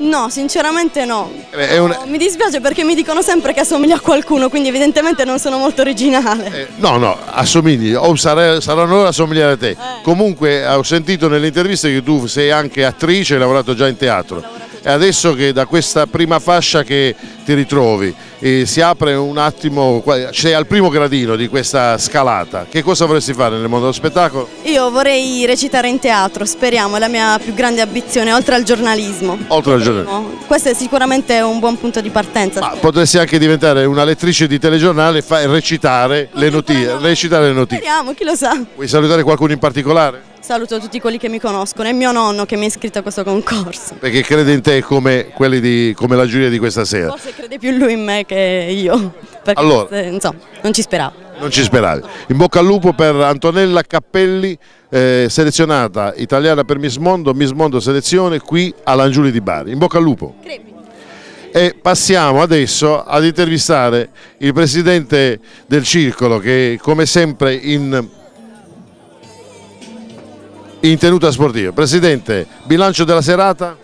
No, sinceramente no. Eh, un- Mi dispiace perché mi dicono sempre che assomiglia a qualcuno, quindi evidentemente non sono molto originale. eh, no, no, assomigli, o sarà- saranno loro a somigliare a te. Comunque ho sentito nelle interviste che tu sei anche attrice, hai lavorato già in teatro. E adesso che da questa prima fascia che ti ritrovi e si apre un attimo, sei al primo gradino di questa scalata, che cosa vorresti fare nel mondo dello spettacolo? Io vorrei recitare in teatro, speriamo, è la mia più grande ambizione, oltre al giornalismo. Oltre al giornale. No, Questo è sicuramente un buon punto di partenza. Ma potresti anche diventare una lettrice di telegiornale e recitare le notizie. Recitare le notizie. Speriamo, chi lo sa. Vuoi salutare qualcuno in particolare? Saluto tutti quelli che mi conoscono e mio nonno che mi ha iscritto a questo concorso. Perché crede in te come, quelli di, come la giuria di questa sera. Forse crede più lui in me che io. Perché Allora. eh, insomma, non ci speravo. Non ci speravi. In bocca al lupo per Antonella Cappelli, eh, selezionata italiana per Miss Mondo, Miss Mondo selezione qui all'Angiuli di Bari. In bocca al lupo. E passiamo adesso ad intervistare il presidente del circolo che come sempre in, in tenuta sportiva. Presidente, bilancio della serata?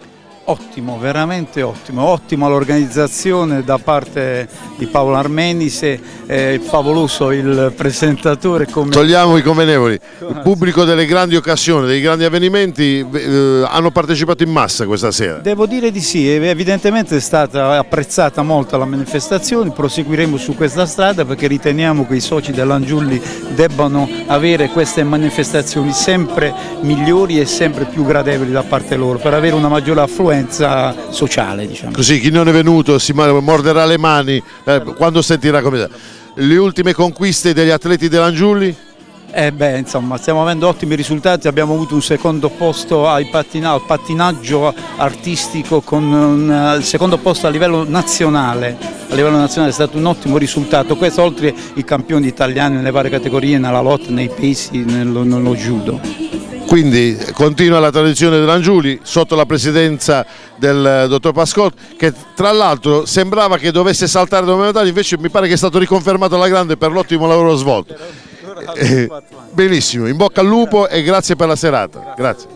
Ottimo, veramente ottimo, ottima l'organizzazione da parte di Paolo Armenise, è favoloso il presentatore come Togliamo i convenevoli. Il pubblico delle grandi occasioni, dei grandi avvenimenti eh, hanno partecipato in massa questa sera. Devo dire di sì, evidentemente è stata apprezzata molto la manifestazione, proseguiremo su questa strada perché riteniamo che i soci dell'Angiulli debbano avere queste manifestazioni sempre migliori e sempre più gradevoli da parte loro per avere una maggiore affluenza sociale. Diciamo. Così chi non è venuto si morderà le mani eh, quando sentirà come... Le ultime conquiste degli atleti dell'Angiulli? Eh beh, insomma, stiamo avendo ottimi risultati, abbiamo avuto un secondo posto al pattinaggio artistico con un, il secondo posto a livello nazionale, a livello nazionale è stato un ottimo risultato, questo oltre i campioni italiani nelle varie categorie, nella lotta, nei pesi, nello, nello judo. Quindi continua la tradizione dell'Angiuli sotto la presidenza del eh, dottor Pascot che tra l'altro sembrava che dovesse saltare da momentaneo, invece mi pare che è stato riconfermato alla grande per l'ottimo lavoro svolto. Eh, benissimo, in bocca al lupo e grazie per la serata. Grazie.